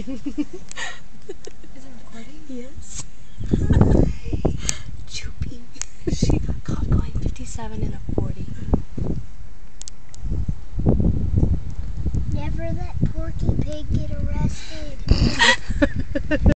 Is it recording? Yes. Choopy. She got caught going 57 in a 40. Never let Porky Pig get arrested.